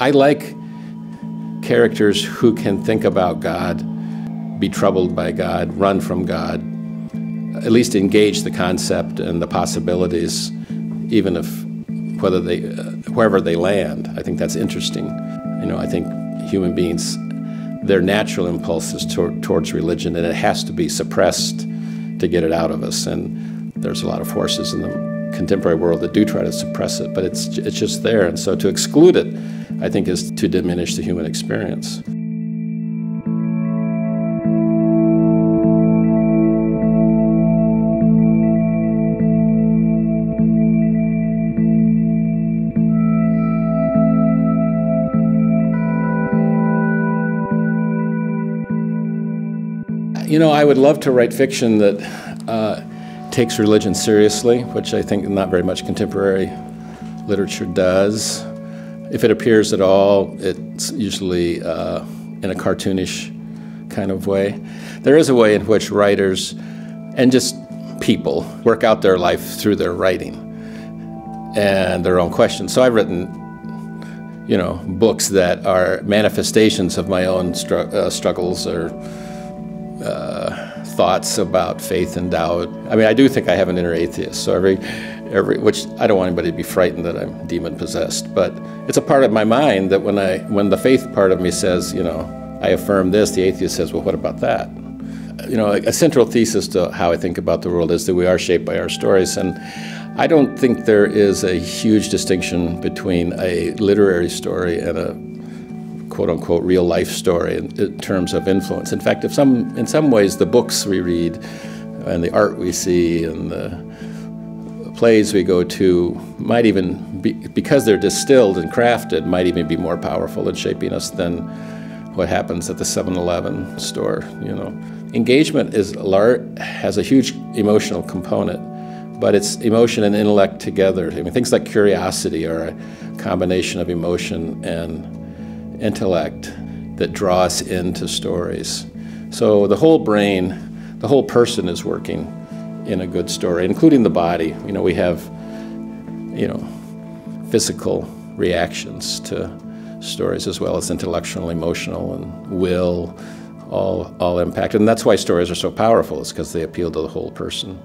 I like characters who can think about God, be troubled by God, run from God, at least engage the concept and the possibilities, even if whether they uh, wherever they land. I think that's interesting. You know, I think human beings their natural impulse is tor- towards religion, and it has to be suppressed to get it out of us. And there's a lot of forces in the contemporary world that do try to suppress it, but it's it's just there. And so to exclude it, I think, is to diminish the human experience. You know, I would love to write fiction that uh, takes religion seriously, which I think not very much contemporary literature does. If it appears at all, it's usually uh, in a cartoonish kind of way. There is a way in which writers and just people work out their life through their writing and their own questions. So I've written, you know, books that are manifestations of my own str- uh, struggles or uh, thoughts about faith and doubt. I mean, I do think I have an inner atheist. So every, every, which I don't want anybody to be frightened that I'm demon possessed, but it's a part of my mind that when I, when the faith part of me says, you know, I affirm this, the atheist says, well, what about that? You know, a central thesis to how I think about the world is that we are shaped by our stories, and I don't think there is a huge distinction between a literary story and a quote unquote real life story in, in, terms of influence. In fact, if some, in some ways, the books we read and the art we see and the plays we go to might even be, because they're distilled and crafted, might even be more powerful in shaping us than what happens at the 7-Eleven store. You know, engagement is has a huge emotional component, but it's emotion and intellect together. I mean, things like curiosity are a combination of emotion and intellect that draw us into stories. So the whole brain, the whole person is working in a good story, including the body. You know, we have, you know, physical reactions to stories as well as intellectual, emotional, and will all, all impacted. And that's why stories are so powerful, is because they appeal to the whole person.